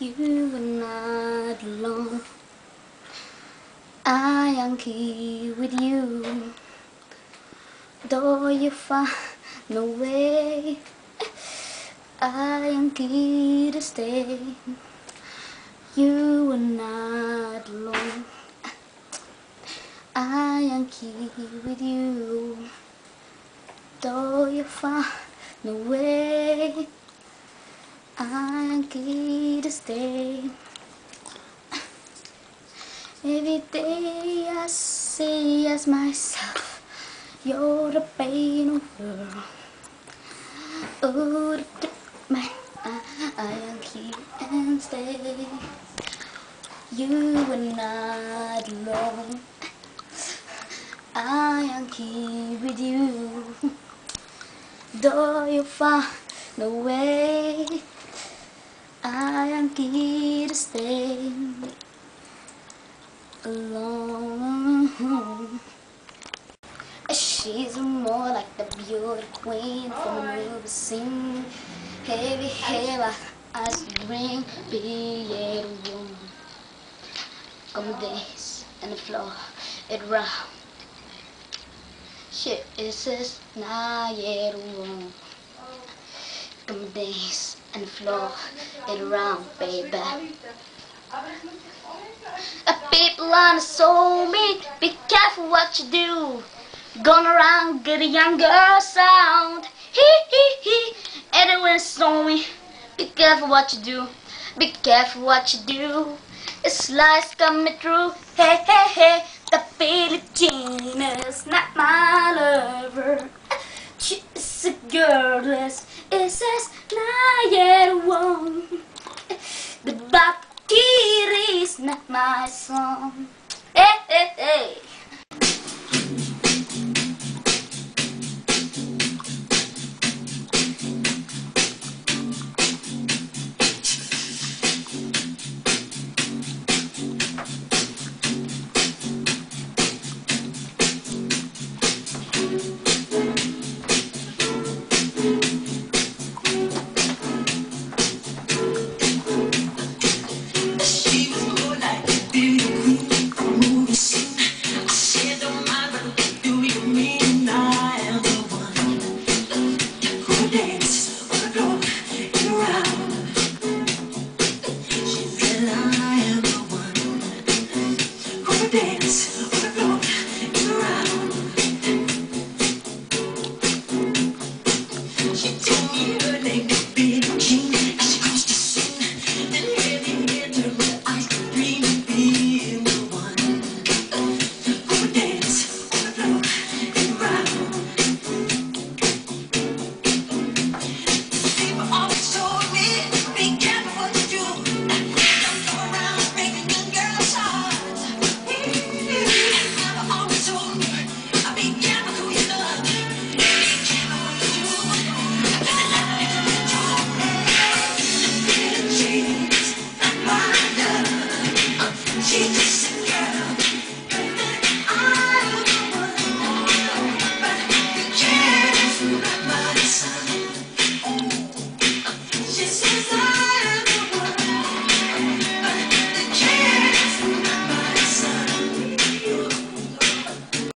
You are not alone. I am here with you. Though you find no way, I am here to stay. You are not alone. I am here with you. Though you find no way, I am to stay. Every day I say as myself, you're the pain of the. Oh, the man, I, I am here and stay. You are not alone. I am here with you. Though you find no She's more like the beauty queen from a movie scene. Heavy hair, eyes ring, be a woman. Come dance on the floor, it round. Shit, it says not yet woman. Come dance the floor, it round, baby. A people on the soul me, be careful what you do. Going around, get a young girl sound. Hee hee hee, everyone's so me. Be careful what you do, be careful what you do. It's lies coming through. Hey hey hey, the Billie Jean's not my lover. She's a girless. It says not yet one. The Bakiri is not my song. Hey, hey, hey.